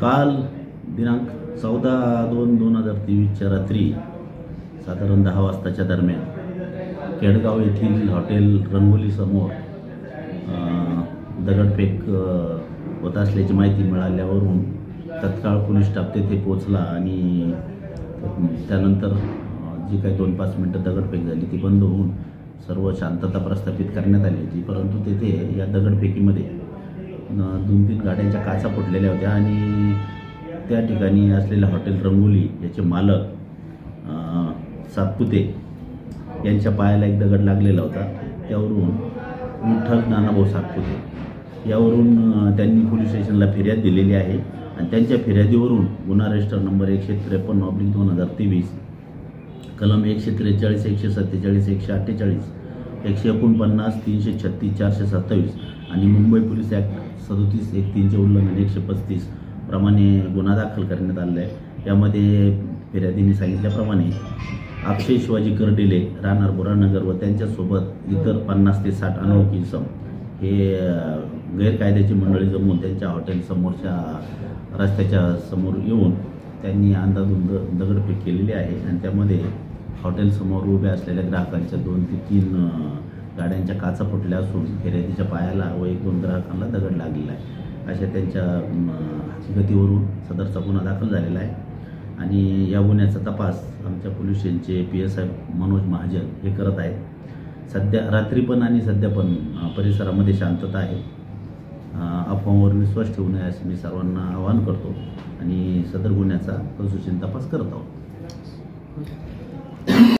काल दिनांक चौदा दोन दोन हजार तेवीसच्या रात्री साधारण दहा वाजताच्या दरम्यान केडगाव येथील हॉटेल रंगोलीसमोर दगडफेक होत असल्याची माहिती मिळाल्यावरून तत्काळ पोलीस स्टाफ तेथे पोचला आणि त्यानंतर जी काही दोन पाच मिनटं दगडफेक झाली ती बंद होऊन सर्व शांतता प्रस्थापित करण्यात आली होती परंतु तेथे या दगडफेकीमध्ये दोन तीन गाड्यांच्या काचा फुटलेल्या होत्या आणि त्या ठिकाणी असलेलं हॉटेल रंगोली याचे मालक सातपुते यांच्या पायाला एक दगड लागलेला होता. त्यावरून विठ्ठल नानाभाऊ सातपुते यावरून त्यांनी पोलीस स्टेशनला फिर्याद दिलेली आहे आणि त्यांच्या फिर्यादीवरून गुन्हा रजिस्टर नंबर एकशे त्रेपन्न ऑब्लिक दोन हजार तेवीस कलम एकशे त्रेचाळीस एकशे सत्तेचाळीस एकशे अठ्ठेचाळीस एकशे एकोणपन्नास तीनशे छत्तीस चारशे सत्तावीस आणि मुंबई पोलीस ॲक्ट सदोतीस एक तीनचे उल्लंघन एकशे पस्तीस प्रमाणे गुन्हा दाखल करण्यात आलेला आहे. यामध्ये फिर्यादीने सांगितल्याप्रमाणे अक्षय शिवाजी कर्डिले राहणार बोरानगर व त्यांच्यासोबत इतर पन्नास ते साठ अनोळखी इसम हे गैरकायद्याची मंडळी जमून त्यांच्या हॉटेल समोरच्या रस्त्याच्या समोर येऊन त्यांनी अंदाधुंद दगडफेक केलेली आहे. आणि त्यामध्ये हॉटेलसमोर उभ्या असलेल्या ग्राहकांच्या दोन ते तीन गाड्यांच्या काचा फुटल्या असून फिर्यादीच्या पायाला व एक दोन ग्राहकांना दगड लागलेला आहे. अशा त्यांच्या गतीवरून हकीकतीवरून सदरचा गुन्हा दाखल झालेला आहे. आणि या गुन्ह्याचा तपास आमच्या पोलीस स्टेशनचे P S I Manoj Mahajan हे करत आहेत. सध्या रात्री पण आणि सध्या पण परिसरामध्ये शांतता आहे. अफवांवर विश्वास ठेवू नये असं मी सर्वांना आवाहन करतो आणि सदर गुन्ह्याचा ससूचीन तपास करत आहोत.